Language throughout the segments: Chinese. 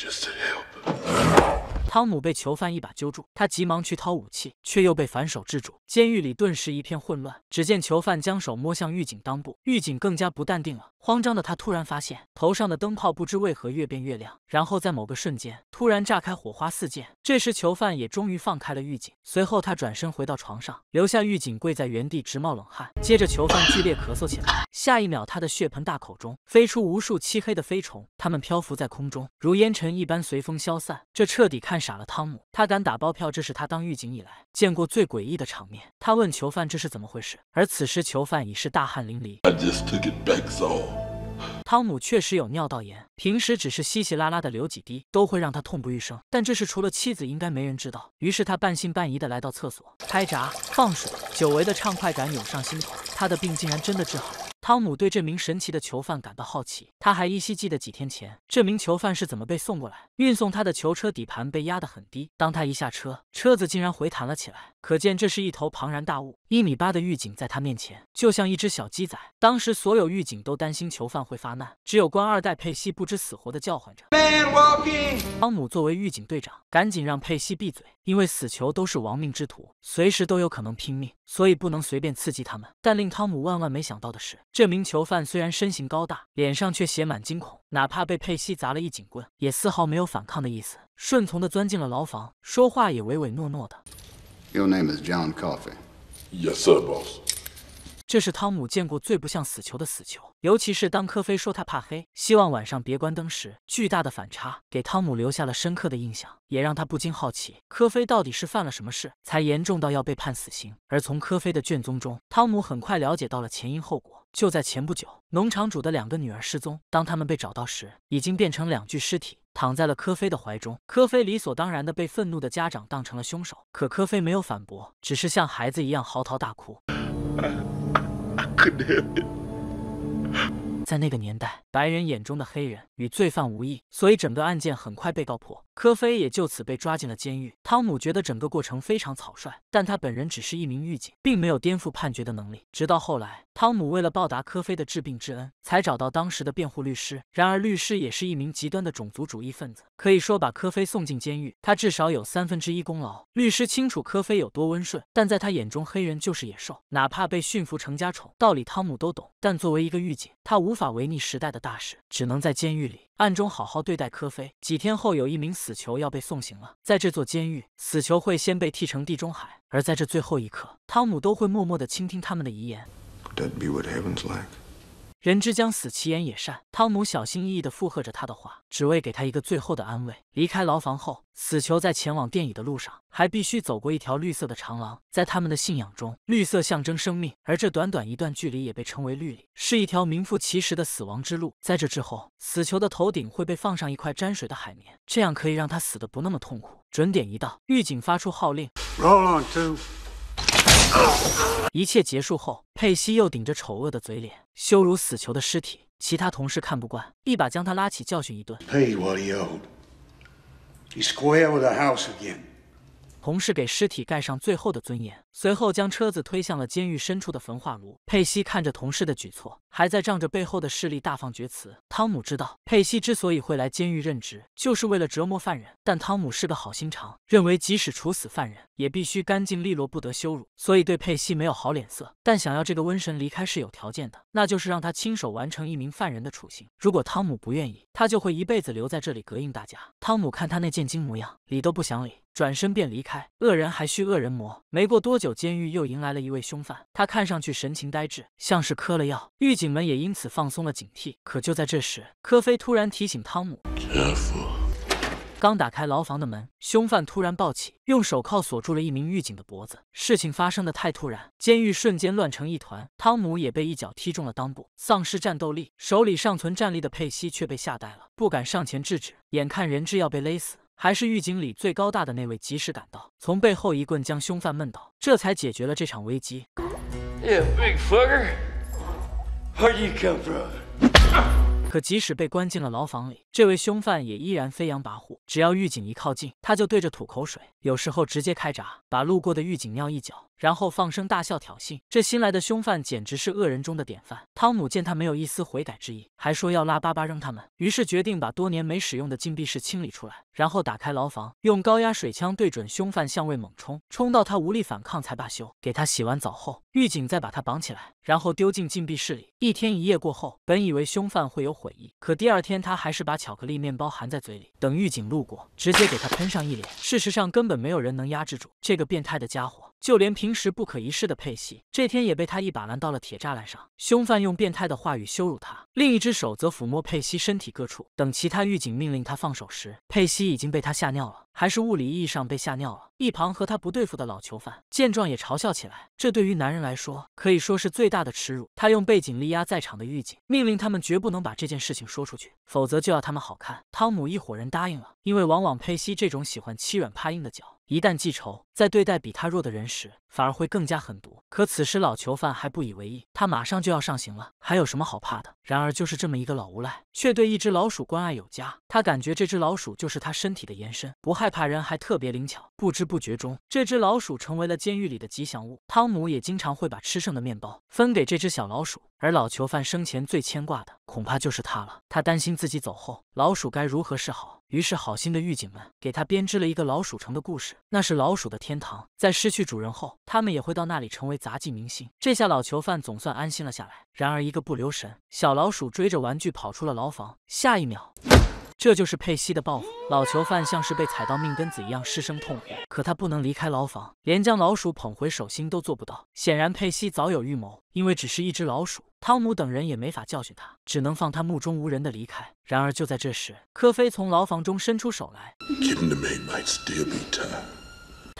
just to help. 汤姆被囚犯一把揪住，他急忙去掏武器，却又被反手制住。监狱里顿时一片混乱。只见囚犯将手摸向狱警裆部，狱警更加不淡定了。慌张的他突然发现头上的灯泡不知为何越变越亮，然后在某个瞬间突然炸开，火花四溅。这时囚犯也终于放开了狱警。随后他转身回到床上，留下狱警跪在原地直冒冷汗。接着囚犯剧烈咳嗽起来，下一秒他的血盆大口中飞出无数漆黑的飞虫，它们漂浮在空中，如烟尘一般随风消散。这彻底看傻了汤姆，他敢打包票，这是他当狱警以来见过最诡异的场面。他问囚犯这是怎么回事，而此时囚犯已是大汗淋漓。I just took it back, so. 汤姆确实有尿道炎，平时只是稀稀拉拉的流几滴，都会让他痛不欲生。但这事除了妻子，应该没人知道。于是他半信半疑的来到厕所，开闸放水，久违的畅快感涌上心头，他的病竟然真的治好了。汤姆对这名神奇的囚犯感到好奇，他还依稀记得几天前这名囚犯是怎么被送过来。运送他的囚车底盘被压得很低，当他一下车，车子竟然回弹了起来，可见这是一头庞然大物。一米八的狱警在他面前就像一只小鸡仔。当时所有狱警都担心囚犯会发难，只有官二代佩西不知死活的叫唤着。汤姆作为狱警队长，赶紧让佩西闭嘴，因为死囚都是亡命之徒，随时都有可能拼命，所以不能随便刺激他们。但令汤姆万万没想到的是，这名囚犯虽然身形高大，脸上却写满惊恐，哪怕被佩西砸了一警棍，也丝毫没有反抗的意思，顺从的钻进了牢房，说话也唯唯诺诺的。Your name is John Coffey. Yes, sir, boss. 这是汤姆见过最不像死囚的死囚，尤其是当科菲说他怕黑，希望晚上别关灯时，巨大的反差给汤姆留下了深刻的印象，也让他不禁好奇，科菲到底是犯了什么事，才严重到要被判死刑。而从科菲的卷宗中，汤姆很快了解到了前因后果。就在前不久，农场主的两个女儿失踪，当他们被找到时，已经变成两具尸体。躺在了科菲的怀中，科菲理所当然的被愤怒的家长当成了凶手，可科菲没有反驳，只是像孩子一样嚎啕大哭。在那个年代，白人眼中的黑人与罪犯无异，所以整个案件很快被告破，科菲也就此被抓进了监狱。汤姆觉得整个过程非常草率，但他本人只是一名狱警，并没有颠覆判决的能力。直到后来，汤姆为了报答科菲的治病之恩，才找到当时的辩护律师。然而，律师也是一名极端的种族主义分子，可以说把科菲送进监狱，他至少有三分之一功劳。律师清楚科菲有多温顺，但在他眼中，黑人就是野兽，哪怕被驯服成家宠，道理汤姆都懂。但作为一个狱警，他无法法违逆时代的大事，只能在监狱里暗中好好对待科菲。几天后，有一名死囚要被送行了，在这座监狱，死囚会先被剃成地中海，而在这最后一刻，汤姆都会默默地倾听他们的遗言。人之将死，其言也善。汤姆小心翼翼地附和着他的话，只为给他一个最后的安慰。离开牢房后，死囚在前往电椅的路上，还必须走过一条绿色的长廊。在他们的信仰中，绿色象征生命，而这短短一段距离也被称为绿里，是一条名副其实的死亡之路。在这之后，死囚的头顶会被放上一块沾水的海绵，这样可以让他死得不那么痛苦。准点一到，狱警发出号令，一切结束后，佩西又顶着丑恶的嘴脸羞辱死囚的尸体。其他同事看不惯，一把将他拉起教训一顿。Paid what he owed. He's square with the house again. 同事给尸体盖上最后的尊严，随后将车子推向了监狱深处的焚化炉。佩西看着同事的举措，还在仗着背后的势力大放厥词。汤姆知道，佩西之所以会来监狱任职，就是为了折磨犯人。但汤姆是个好心肠，认为即使处死犯人，也必须干净利落，不得羞辱，所以对佩西没有好脸色。但想要这个瘟神离开是有条件的，那就是让他亲手完成一名犯人的处刑。如果汤姆不愿意，他就会一辈子留在这里膈应大家。汤姆看他那贱精模样，理都不想理。转身便离开。恶人还需恶人磨。没过多久，监狱又迎来了一位凶犯，他看上去神情呆滞，像是嗑了药。狱警们也因此放松了警惕。可就在这时，科菲突然提醒汤姆。刚打开牢房的门，凶犯突然暴起，用手铐锁住了一名狱警的脖子。事情发生的太突然，监狱瞬间乱成一团。汤姆也被一脚踢中了裆部，丧失战斗力。手里尚存战力的佩西却被吓呆了，不敢上前制止。眼看人质要被勒死，还是狱警里最高大的那位及时赶到，从背后一棍将凶犯闷倒，这才解决了这场危机。Yeah, big fucker. Where'd you come from? 可即使被关进了牢房里，这位凶犯也依然飞扬跋扈。只要狱警一靠近，他就对着吐口水，有时候直接开闸，把路过的狱警尿一脚，然后放声大笑挑衅。这新来的凶犯简直是恶人中的典范。汤姆见他没有一丝悔改之意，还说要拉巴巴扔他们，于是决定把多年没使用的禁闭室清理出来，然后打开牢房，用高压水枪对准凶犯向外猛冲，冲到他无力反抗才罢休。给他洗完澡后，狱警再把他绑起来，然后丢进禁闭室里。一天一夜过后，本以为凶犯会有悔意，可第二天他还是把巧克力面包含在嘴里，等狱警路过，直接给他喷上一脸。事实上，根本没有人能压制住这个变态的家伙。就连平时不可一世的佩西，这天也被他一把拦到了铁栅栏上。凶犯用变态的话语羞辱他，另一只手则抚摸佩西身体各处。等其他狱警命令他放手时，佩西已经被他吓尿了，还是物理意义上被吓尿了。一旁和他不对付的老囚犯见状也嘲笑起来。这对于男人来说，可以说是最大的耻辱。他用背景力压在场的狱警，命令他们绝不能把这件事情说出去，否则就要他们好看。汤姆一伙人答应了，因为往往佩西这种喜欢欺软怕硬的角。一旦记仇，在对待比他弱的人时，反而会更加狠毒。可此时老囚犯还不以为意，他马上就要上刑了，还有什么好怕的？然而就是这么一个老无赖，却对一只老鼠关爱有加。他感觉这只老鼠就是他身体的延伸，不害怕人，还特别灵巧。不知不觉中，这只老鼠成为了监狱里的吉祥物。汤姆也经常会把吃剩的面包分给这只小老鼠。而老囚犯生前最牵挂的，恐怕就是他了。他担心自己走后，老鼠该如何是好。于是，好心的狱警们给他编织了一个老鼠城的故事。那是老鼠的天堂，在失去主人后，他们也会到那里成为杂技明星。这下老囚犯总算安心了下来。然而，一个不留神，小老鼠追着玩具跑出了牢房。下一秒。这就是佩西的报复。老囚犯像是被踩到命根子一样失声痛哭，可他不能离开牢房，连将老鼠捧回手心都做不到。显然佩西早有预谋，因为只是一只老鼠，汤姆等人也没法教训他，只能放他目中无人的离开。然而就在这时，科菲从牢房中伸出手来。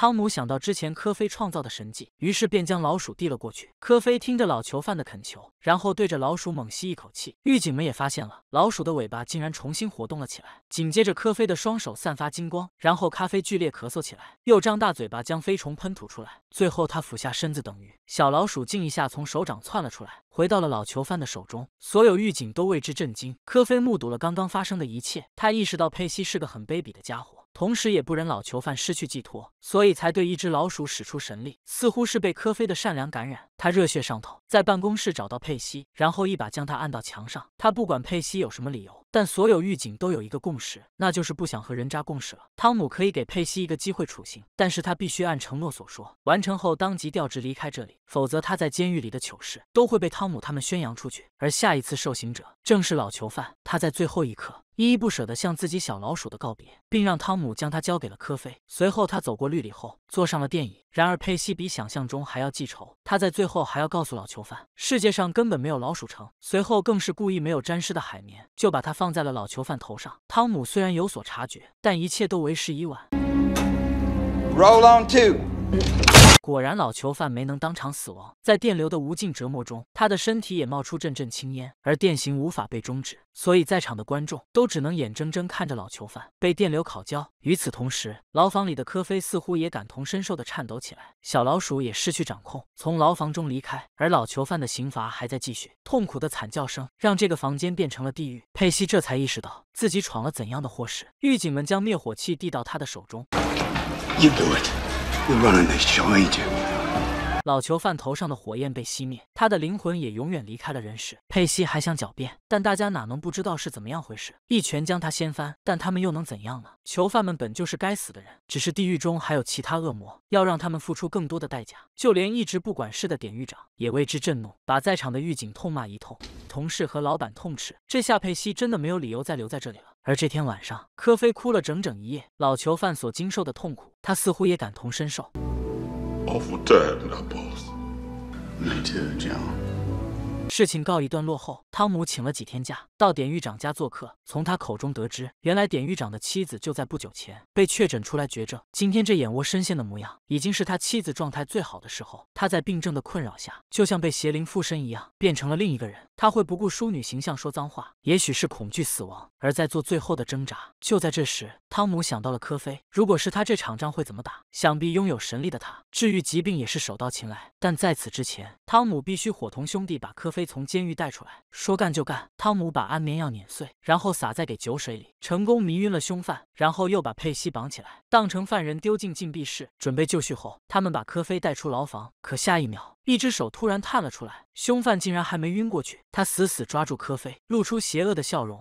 汤姆想到之前科菲创造的神迹，于是便将老鼠递了过去。科菲听着老囚犯的恳求，然后对着老鼠猛吸一口气。狱警们也发现了，老鼠的尾巴竟然重新活动了起来。紧接着，科菲的双手散发金光，然后咖啡剧烈咳嗽起来，又张大嘴巴将飞虫喷吐出来。最后，他俯下身子，等于小老鼠竟一下从手掌窜了出来，回到了老囚犯的手中。所有狱警都为之震惊。科菲目睹了刚刚发生的一切，他意识到佩西是个很卑鄙的家伙。同时也不忍老囚犯失去寄托，所以才对一只老鼠使出神力。似乎是被科菲的善良感染，他热血上头，在办公室找到佩西，然后一把将他按到墙上。他不管佩西有什么理由，但所有狱警都有一个共识，那就是不想和人渣共事了。汤姆可以给佩西一个机会处刑，但是他必须按承诺所说，完成后当即调职离开这里，否则他在监狱里的糗事都会被汤姆他们宣扬出去。而下一次受刑者正是老囚犯，他在最后一刻。依依不舍地向自己小老鼠的告别，并让汤姆将它交给了科菲。随后，他走过绿里后，坐上了电椅。然而，佩西比想象中还要记仇。他在最后还要告诉老囚犯，世界上根本没有老鼠城。随后，更是故意没有沾湿的海绵，就把它放在了老囚犯头上。汤姆虽然有所察觉，但一切都为时已晚。Roll on two。果然，老囚犯没能当场死亡，在电流的无尽折磨中，他的身体也冒出阵阵青烟，而电刑无法被终止，所以在场的观众都只能眼睁睁看着老囚犯被电流烤焦。与此同时，牢房里的科菲似乎也感同身受的颤抖起来，小老鼠也失去掌控，从牢房中离开，而老囚犯的刑罚还在继续，痛苦的惨叫声让这个房间变成了地狱。佩西这才意识到自己闯了怎样的祸事，狱警们将灭火器递到他的手中。You do it. 老囚犯头上的火焰被熄灭，他的灵魂也永远离开了人世。佩西还想狡辩，但大家哪能不知道是怎么样回事？一拳将他掀翻，但他们又能怎样呢？囚犯们本就是该死的人，只是地狱中还有其他恶魔，要让他们付出更多的代价。就连一直不管事的典狱长也为之震怒，把在场的狱警痛骂一通，同事和老板痛斥。这下佩西真的没有理由再留在这里了。而这天晚上，科菲哭了整整一夜。老囚犯所经受的痛苦，他似乎也感同身受。事情告一段落后，汤姆请了几天假，到典狱长家做客。从他口中得知，原来典狱长的妻子就在不久前被确诊出来绝症。今天这眼窝深陷的模样，已经是他妻子状态最好的时候。他在病症的困扰下，就像被邪灵附身一样，变成了另一个人。他会不顾淑女形象说脏话，也许是恐惧死亡，而在做最后的挣扎。就在这时，汤姆想到了科菲，如果是他，这场仗会怎么打？想必拥有神力的他，治愈疾病也是手到擒来。但在此之前，汤姆必须伙同兄弟把科菲从监狱带出来。说干就干，汤姆把安眠药碾碎，然后撒在给酒水里，成功迷晕了凶犯，然后又把佩西绑起来，当成犯人丢进禁闭室，准备就绪后，他们把科菲带出牢房。可下一秒，一只手突然探了出来，凶犯竟然还没晕过去，他死死抓住科菲，露出邪恶的笑容。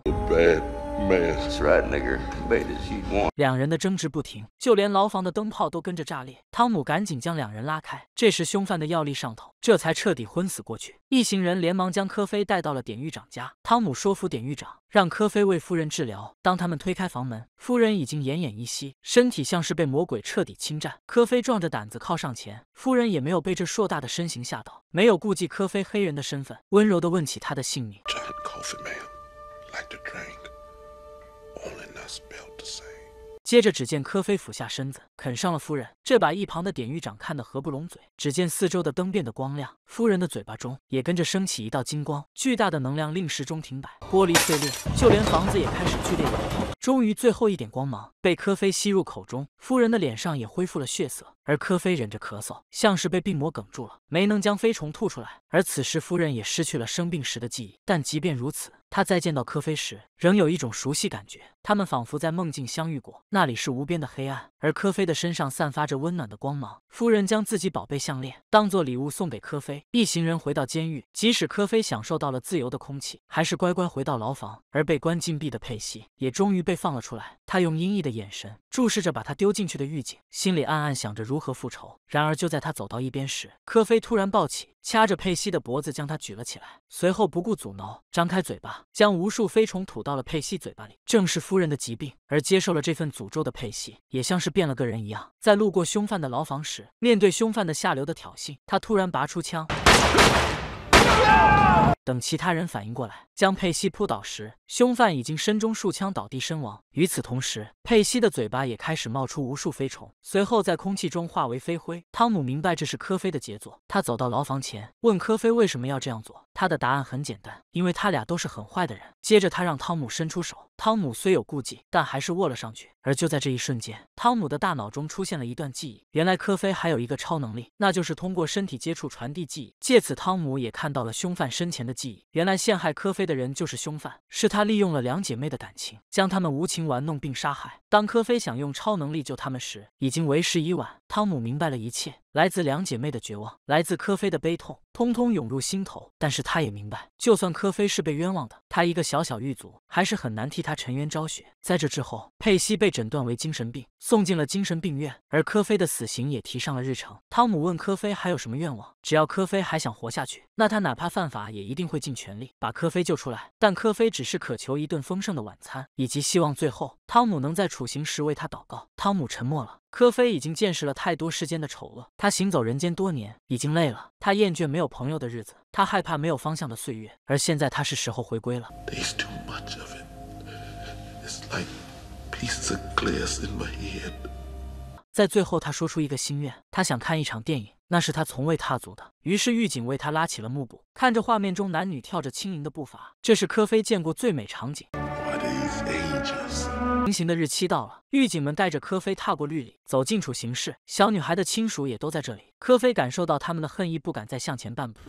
Bad man. That's right, nigger. Bait as you want. 两人的争执不停，就连牢房的灯泡都跟着炸裂。汤姆赶紧将两人拉开，这时凶犯的药力上头，这才彻底昏死过去。一行人连忙将科菲带到了典狱长家。汤姆说服典狱长，让科菲为夫人治疗。当他们推开房门，夫人已经奄奄一息，身体像是被魔鬼彻底侵占。科菲壮着胆子靠上前，夫人也没有被这硕大的身形吓到，没有顾忌科菲黑人的身份，温柔地问起他的姓名。Giant coffee man. Like to drink. 接着，只见科菲俯下身子，啃上了夫人，这把一旁的典狱长看得合不拢嘴。只见四周的灯变得光亮，夫人的嘴巴中也跟着升起一道金光，巨大的能量令时钟停摆，玻璃碎裂，就连房子也开始剧烈摇动。终于，最后一点光芒被科菲吸入口中，夫人的脸上也恢复了血色，而科菲忍着咳嗽，像是被病魔哽住了，没能将飞虫吐出来。而此时，夫人也失去了生病时的记忆。但即便如此，他再见到科菲时，仍有一种熟悉感觉，他们仿佛在梦境相遇过。那里是无边的黑暗，而科菲的身上散发着温暖的光芒。夫人将自己宝贝项链当做礼物送给科菲。一行人回到监狱，即使科菲享受到了自由的空气，还是乖乖回到牢房。而被关禁闭的佩西也终于被放了出来。他用阴翳的眼神注视着把他丢进去的狱警，心里暗暗想着如何复仇。然而就在他走到一边时，科菲突然抱起，掐着佩西的脖子将他举了起来，随后不顾阻挠，张开嘴巴，将无数飞虫吐到了佩西嘴巴里。正是夫人的疾病，而接受了这份诅咒的佩西，也像是变了个人一样。在路过凶犯的牢房时，面对凶犯的下流的挑衅，他突然拔出枪。等其他人反应过来，将佩西扑倒时，凶犯已经身中数枪倒地身亡。与此同时，佩西的嘴巴也开始冒出无数飞虫，随后在空气中化为飞灰。汤姆明白这是科菲的杰作，他走到牢房前，问科菲为什么要这样做。他的答案很简单，因为他俩都是很坏的人。接着他让汤姆伸出手，汤姆虽有顾忌，但还是握了上去。而就在这一瞬间，汤姆的大脑中出现了一段记忆，原来科菲还有一个超能力，那就是通过身体接触传递记忆。借此，汤姆也看到了凶犯生前的记忆。原来陷害科菲的人就是凶犯，是他利用了两姐妹的感情，将她们无情玩弄并杀害。当科菲想用超能力救他们时，已经为时已晚。汤姆明白了一切，来自两姐妹的绝望，来自科菲的悲痛，通通涌入心头。但是他也明白，就算科菲是被冤枉的，他一个小小狱卒，还是很难替他沉冤昭雪。在这之后，佩西被诊断为精神病，送进了精神病院，而科菲的死刑也提上了日程。汤姆问科菲还有什么愿望，只要科菲还想活下去，那他哪怕犯法也一定会尽全力把科菲救出来。但科菲只是渴求一顿丰盛的晚餐，以及希望最后汤姆能在处刑时为他祷告。汤姆沉默了。科菲已经见识了太多世间的丑恶，他行走人间多年，已经累了。他厌倦没有朋友的日子，他害怕没有方向的岁月。而现在，他是时候回归了。There's too much of it. It's like pieces of glass in my head. 在最后，他说出一个心愿，他想看一场电影，那是他从未踏足的。于是狱警为他拉起了幕布，看着画面中男女跳着轻盈的步伐，这是科菲见过最美场景。Why these angels? 行刑的日期到了，狱警们带着科菲踏过绿里，走进处刑室。小女孩的亲属也都在这里。科菲感受到他们的恨意，不敢再向前半步。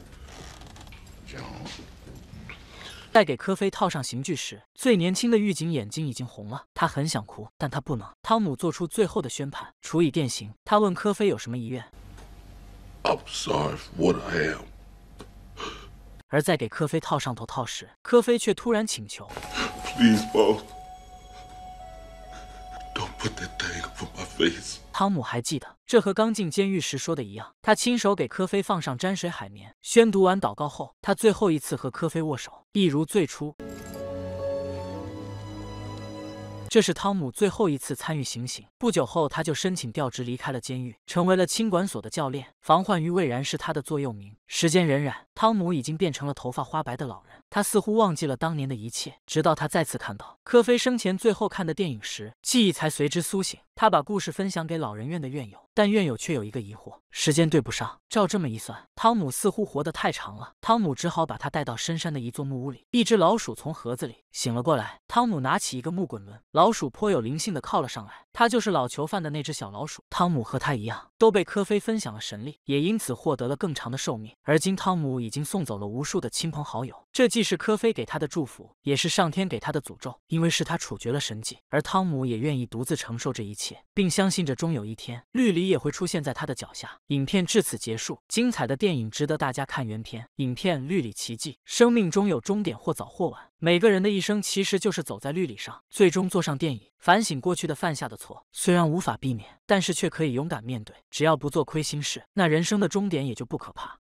在给科菲套上刑具时，最年轻的狱警眼睛已经红了，他很想哭，但他不能。汤姆做出最后的宣判，处以电刑。他问科菲有什么遗愿，I'm sorry for what I am. 而在给科菲套上头套时，科菲却突然请求。Please, 汤姆还记得，这和刚进监狱时说的一样。他亲手给科菲放上沾水海绵，宣读完祷告后，他最后一次和科菲握手，一如最初。这是汤姆最后一次参与行刑。不久后，他就申请调职离开了监狱，成为了清管所的教练。防患于未然是他的座右铭。时间荏苒，汤姆已经变成了头发花白的老人。他似乎忘记了当年的一切，直到他再次看到科菲生前最后看的电影时，记忆才随之苏醒。他。把故事分享给老人院的院友，但院友却有一个疑惑：时间对不上。照这么一算，汤姆似乎活得太长了。汤姆只好把他带到深山的一座木屋里。一只老鼠从盒子里醒了过来，汤姆拿起一个木滚轮，老鼠颇有灵性的靠了上来。他就是老囚犯的那只小老鼠。汤姆和他一样，都被科菲分享了神力，也因此获得了更长的寿命。而今汤姆已经送走了无数的亲朋好友，这既是科菲给他的祝福，也是上天给他的诅咒，因为是他处决了神迹，而汤姆也愿意独自承受这一切，并相信着终有一天绿里也会出现在他的脚下。影片至此结束，精彩的电影值得大家看原片。影片《绿里奇迹》，生命中有终点，或早或晚。每个人的一生其实就是走在绿里上，最终坐上电影，反省过去的犯下的错。虽然无法避免，但是却可以勇敢面对。只要不做亏心事，那人生的终点也就不可怕。